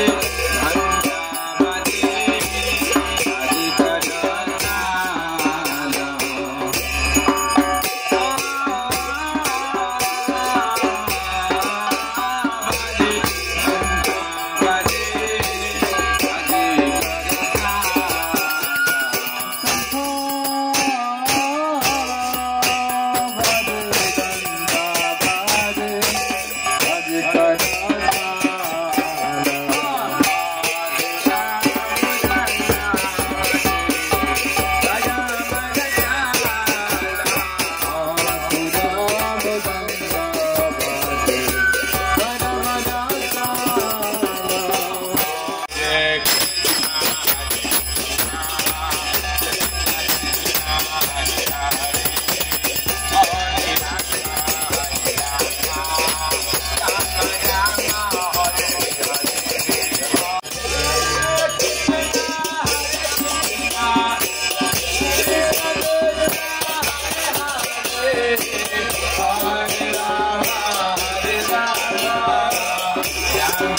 it. I'm